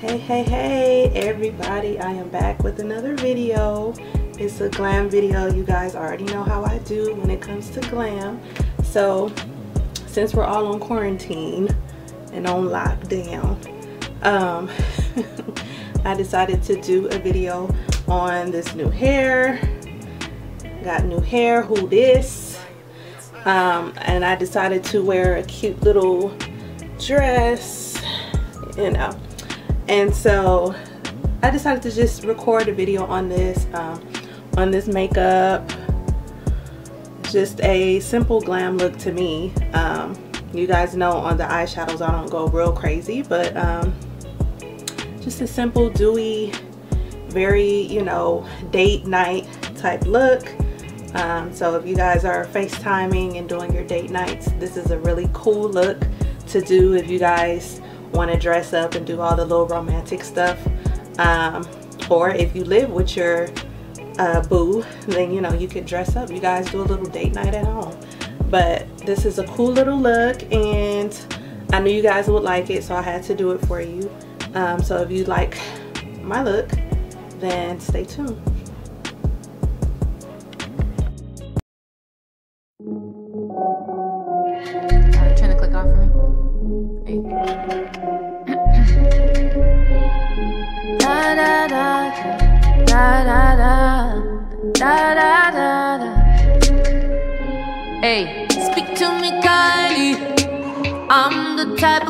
Hey, hey, hey, everybody. I am back with another video. It's a glam video. You guys already know how I do when it comes to glam. So, since we're all on quarantine and on lockdown, um, I decided to do a video on this new hair. Got new hair, who this? Um, and I decided to wear a cute little dress, you know and so I decided to just record a video on this um, on this makeup. Just a simple glam look to me. Um, you guys know on the eyeshadows I don't go real crazy but um, just a simple dewy very you know date night type look. Um, so if you guys are FaceTiming and doing your date nights this is a really cool look to do if you guys want to dress up and do all the little romantic stuff. Um, or if you live with your uh, boo then you know you could dress up. You guys do a little date night at home. But this is a cool little look and I knew you guys would like it so I had to do it for you. Um, so if you like my look then stay tuned I'm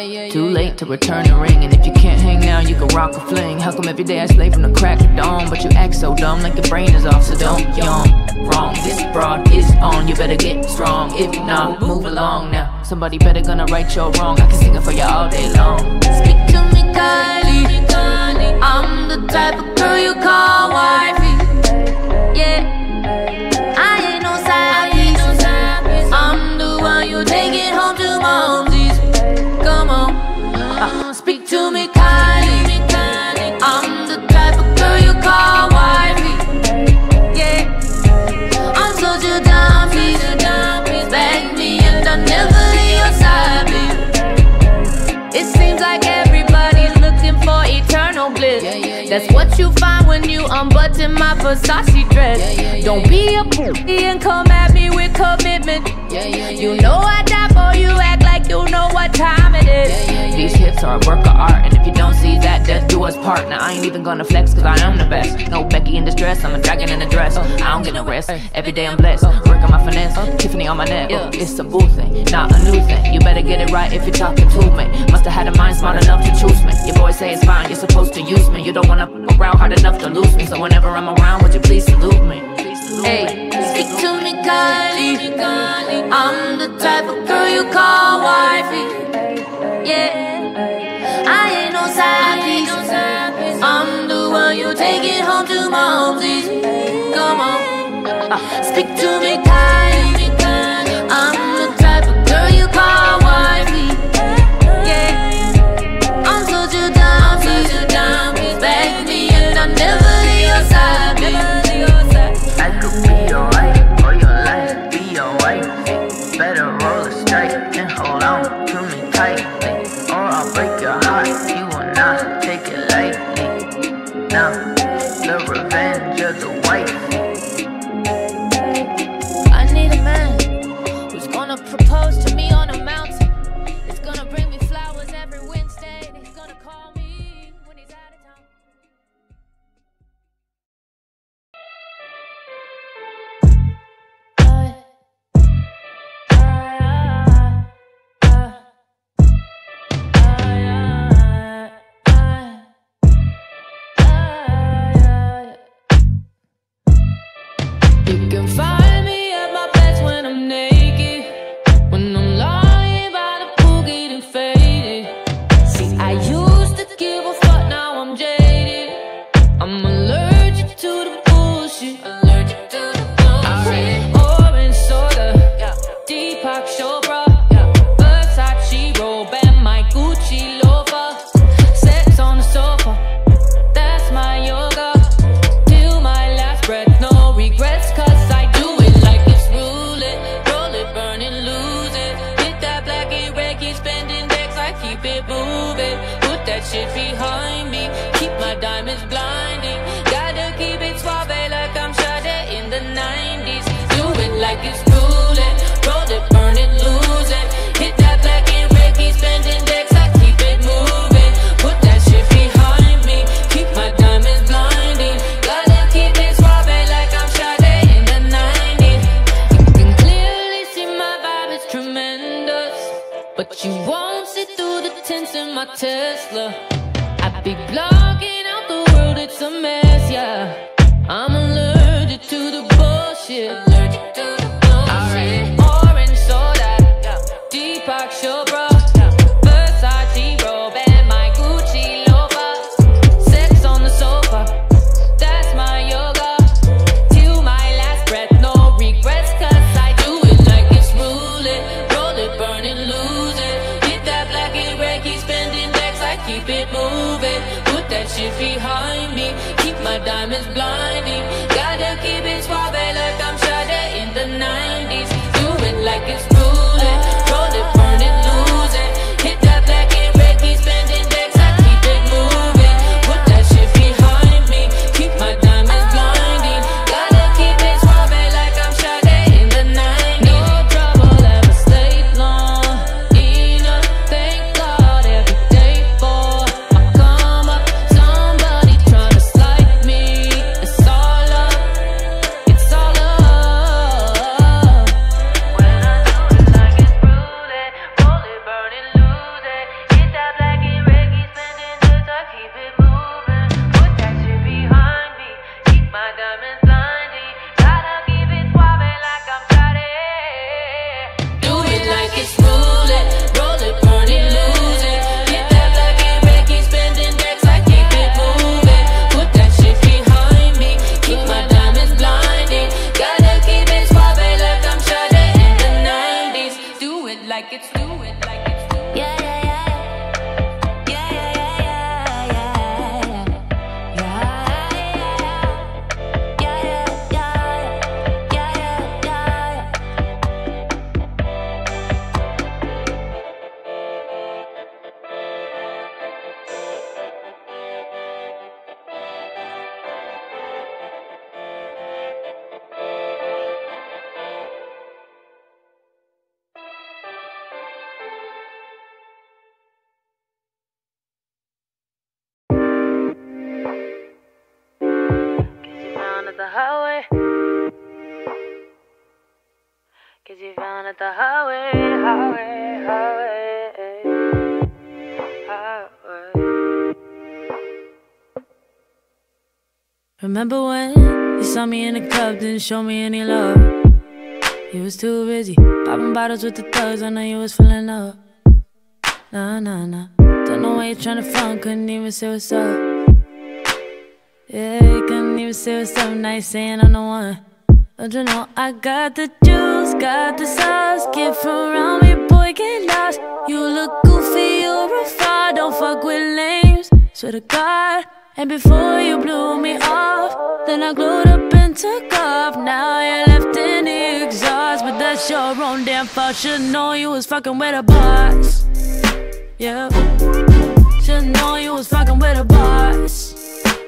Too late to return the ring, and if you can't hang now, you can rock a fling. How come every day I slay from the crack of dawn, but you act so dumb like your brain is off, so don't yawn wrong. This broad is on, you better get strong. If not, move along now. Somebody better gonna right your wrong. I can sing it for you all day long. Speak to me kindly. I'm the type of girl you call wifey. Yeah. Versace dress. Don't be a pussy and come at me with commitment. You know I die for you, act like you know what time it is. These hips are work death do us part. Now I ain't even gonna flex, cause I am the best. No Becky in distress, I'm a dragon in a dress. I don't get no rest. Every day I'm blessed. Working my finesse, Tiffany on my neck. It's a boo thing, not a new thing. You better get it right if you're talking to me. Must've had a mind smart enough to choose me. Your boys say it's fine, you're supposed to use me. You don't wanna wanna around hard enough to lose me. So whenever I'm around, would you please salute me? Hey, speak to me kindly. I'm the type of girl you call wifey. Yeah, I ain't no side speak to me gonna to me on a mountain. It's gonna bring me flowers every Wednesday. He's gonna call me. is blind. Remember when you saw me in the club, didn't show me any love? You was too busy popping bottles with the thugs. I know you was feeling up. Nah, nah, nah. Don't know why you're trying to front, couldn't even say what's up. Yeah, you couldn't even say what's up. Nice saying I'm the one. Don't you know I got the juice, got the sauce. Get from around me, boy, get lost. You look goofy, you're a fraud. Don't fuck with lames. Swear to God. And before you blew me off, then I glued up and took off. Now you're left in the exhaust, but that's your own damn fault. Should've known you was fucking with a boss. Yeah. Should've known you was fucking with a boss.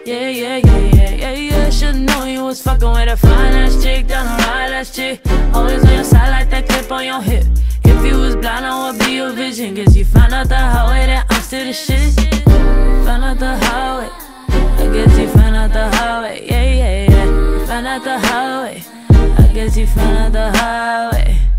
Yeah, yeah, yeah, yeah, yeah, yeah. Should've known you was fucking with a fine ass chick, down a ride ass chick. Always on your side like that clip on your hip. If you was blind, I would be your vision. Guess you found out the highway that I'm still the shit. Found out the highway. I guess you found out the highway, yeah, yeah, yeah. Found out the highway. I guess you found out the highway.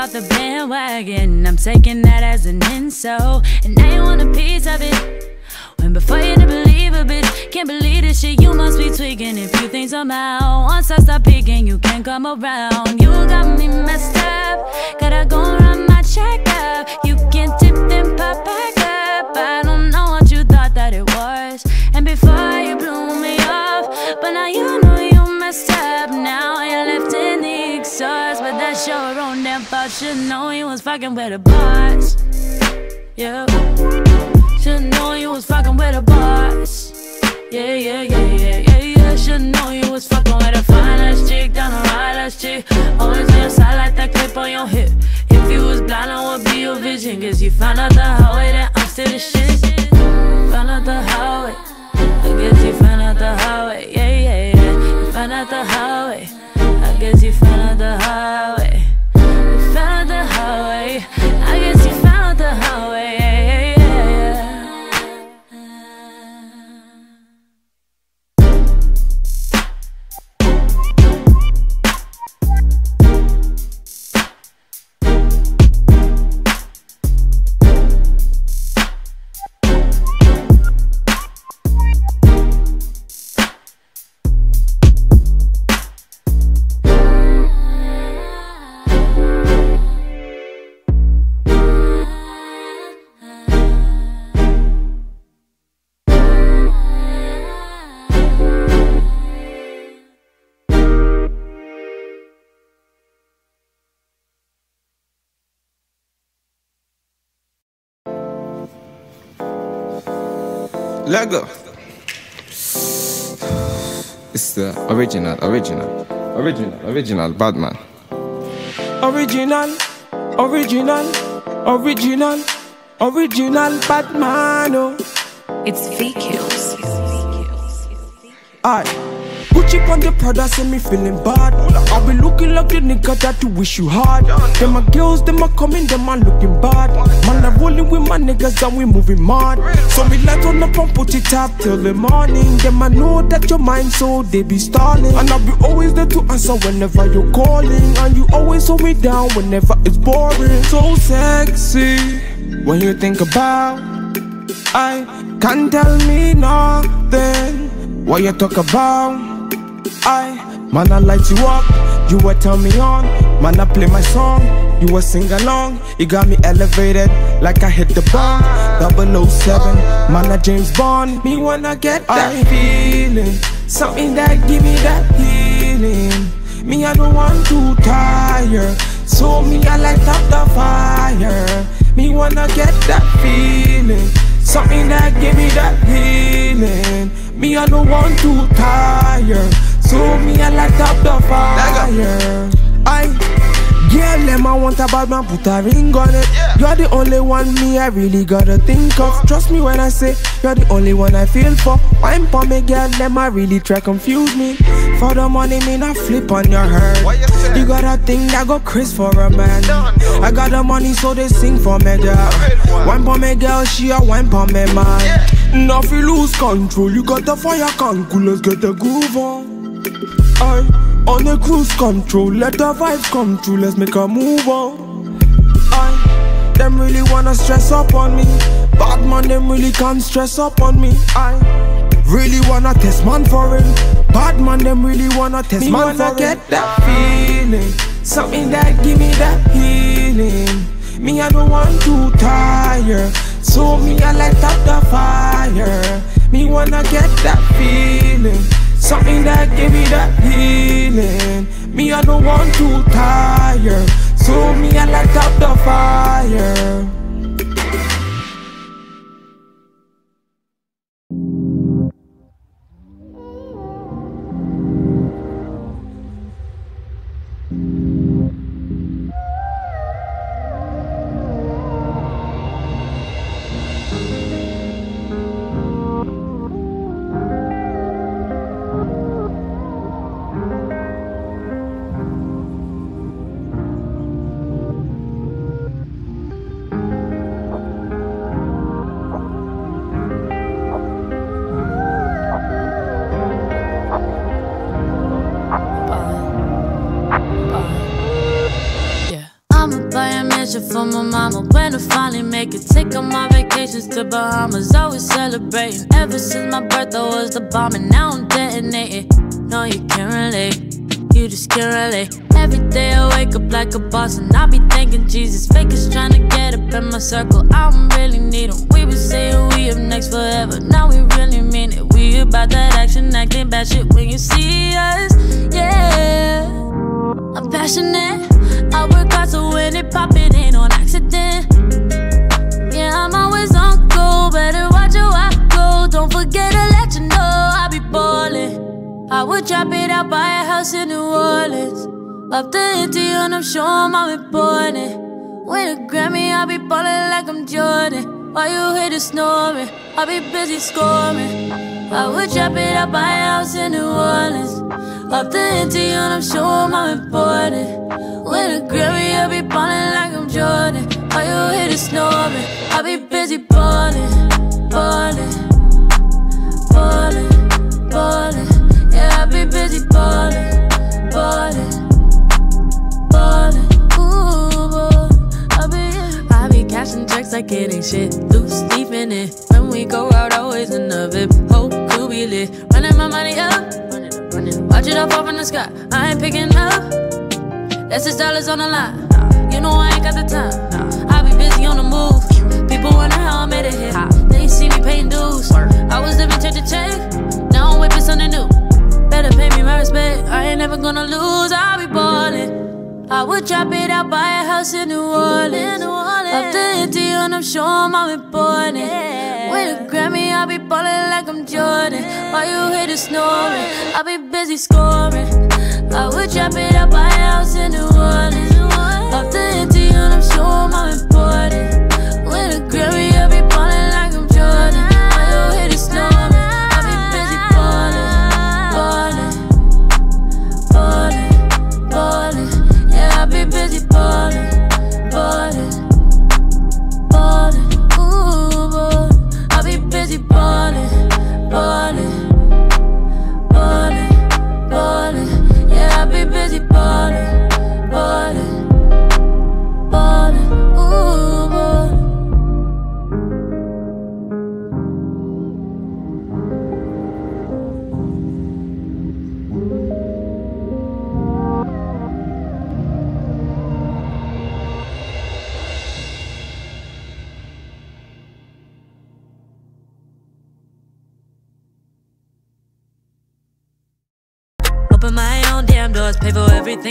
Off the bandwagon. I'm taking that as an insult. And now you want a piece of it. When before you didn't believe a bitch, can't believe this shit, you must be tweaking if you think somehow. Once I stop peeking, you can't come around. You got me messed up, gotta go run fucking with a boss. Yeah. Should've known you was fucking with a boss. Yeah, yeah, yeah, yeah, yeah, yeah. Should've known you was fucking with a fine ass chick down a right ass chick. Always on your side like that clip on your hip. If you was blind, I would be your vision. Cause you found out the highway that I'm still the shit. Found out the highway. I guess you found out the highway. Yeah, yeah, yeah. You found out the highway. I guess you found out the highway. Lego. It's the original, original, original, original Batman. Original, original, original, original Batman. Oh. It's V kills. Aye. Gucci on the Prada, send me feeling bad. I be looking like the nigga that you wish you had. Them my girls, them a coming, them a looking bad. Man, I'm rolling with my niggas and we moving mad. So me light on up and put it up till the morning. Them I know that your mind, so they be stalling. And I'll be always there to answer whenever you're calling. And you always hold me down whenever it's boring. So sexy when you think about. I can't tell me nothing. What you talk about? I man, I light you up. You will tell me on. Man, I play my song. You will sing along. You got me elevated like I hit the bomb. 007, man, I James Bond. Me wanna get that feeling, something that give me that healing. Me, I don't want to tire. So me, I light up the fire. Me wanna get that feeling. Something that give me that healing. Me, I don't want to tire. So me, I light up the fire. I, girl, them I want a bad man, put a ring on it. You're the only one me I really gotta think of. Trust me when I say you're the only one I feel for. Wine for me, girl, them I really try confuse me. For the money, me not flip on your head. You got a thing that go Chris for a man. I got the money, so they sing for me, girl. Wine for me, girl, she a wine for me, man. Now if you lose control, you got the fire can't cool, let's get the groove on. I on the cruise control, let the vibes come true, let's make a move on. I them really wanna stress up on me. Bad man, them really can't stress up on me. I really wanna test man for it. Bad man, them really wanna test me man wanna for get that feeling, something that give me that healing. Me, I don't want to tire, so me I light up the fire. Me wanna get that feeling. Something that give me that healing. Me, I don't want to tire. So me, I light up the fire. Pressure from my mama when I finally make it. Take all my vacations to Bahamas, always celebrating. Ever since my birth, I was the bomb, and now I'm detonating. No, you can't relate. You just can't relate. Every day I wake up like a boss, and I be thanking Jesus. Fakers trying to get up in my circle. I don't really need them. We been saying we up next forever. Now we really mean it. We about that action, acting bad shit when you see us. Yeah, I'm passionate. I work hard so when it pop, it would drop it out, buy a house in New Orleans. Up the empty, and I'm sure I'm important. Win a Grammy, I'll be ballin' like I'm Jordan. While you hear the snoring, I'll be busy scoring. I would drop it out, buy a house in New Orleans. Up the empty, and I'm sure I'm important. Win a Grammy, I'll be ballin' like I'm Jordan. While you hear the snoring, I'll be busy ballin', ballin', ballin', ballin'. That's six dollars on the line. You know I ain't got the time. I be busy on the move. People wonder how I made it here. They see me paying dues. I was living check to check. Now I'm whipping something new. Better pay me my respect. I ain't never gonna lose. I'll be ballin'. I would drop it out, buy a house in New Orleans. Up the empty, and I'm sure I'm important. With a Grammy, I'll be ballin' like I'm Jordan. While you hear the snoring, I'll be busy scoring. I would drop it out, buy a house in New Orleans. Up the empty, and I'm sure I'm important. With a Grammy,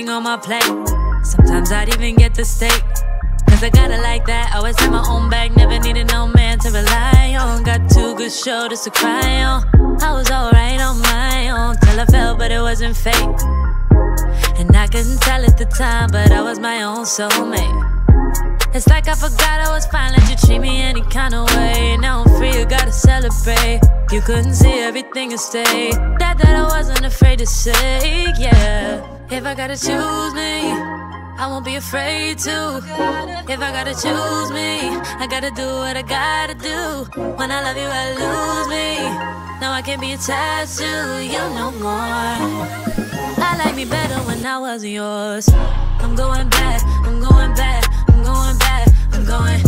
everything on my plate. Sometimes I'd even get the steak. Cause I got it like that. Always have my own bag, never needed no man to rely on. Got two good shoulders to cry on. I was alright on my own till I fell, but it wasn't fake. And I couldn't tell at the time, but I was my own soulmate. It's like I forgot I was fine, let you treat me any kind of way. Now I'm free, you gotta celebrate. You couldn't see everything and stay. That that I wasn't afraid to say, yeah. If I gotta choose me, I won't be afraid to. If I gotta choose me, I gotta do what I gotta do. When I love you, I lose me. Now I can't be attached to you no more. I like me better when I wasn't yours. I'm going back, I'm going back, I'm going back, I'm going.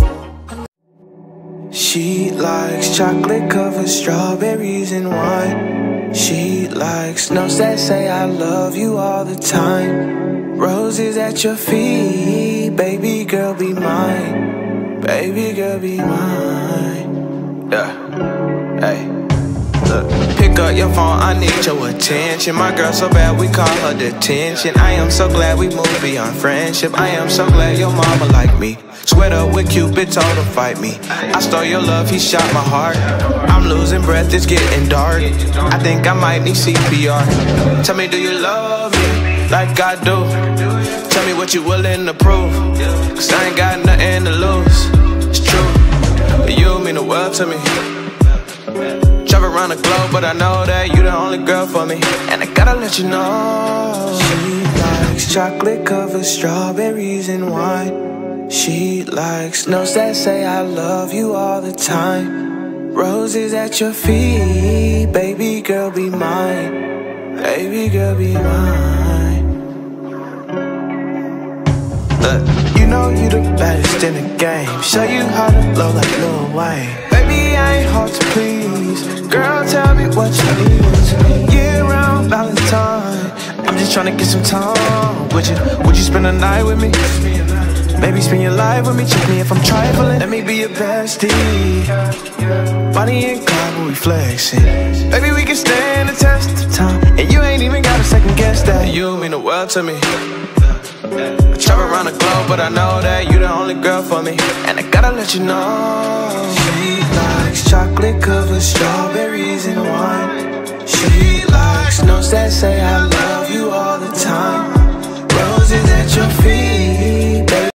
She likes chocolate covered strawberries and wine. She likes notes that say I love you all the time. Roses at your feet, baby girl be mine. Baby girl be mine. Up your phone, I need your attention. My girl so bad, we call her detention. I am so glad we moved beyond friendship. I am so glad your mama like me. Sweat up with Cupid, told her fight me. I stole your love, he shot my heart. I'm losing breath, it's getting dark. I think I might need CPR. Tell me, do you love me like I do? Tell me what you willing to prove. Cause I ain't got nothing to lose. It's true. You mean the world to me. Around the globe, but I know that you the only girl for me. And I gotta let you know. She likes chocolate covered strawberries and wine. She likes notes that say I love you all the time. Roses at your feet, baby girl be mine. Baby girl be mine. Look, you know you the baddest in the game. Show you how to blow like Lil Wayne. Baby, I ain't hard to please. What you need. Year round Valentine. I'm just trying to get some time. Would you, would you spend the night with me? Maybe spend your life with me, check me if I'm trifling. Let me be your bestie. Bonnie and Clyde when we flexing. Baby, we can stand the test of time. And you ain't even got a second guess that you mean the world to me. I travel around the globe, but I know that you're the only girl for me. And I gotta let you know. Chocolate covered strawberries and wine. She likes notes that say I love you all the time. Roses at your feet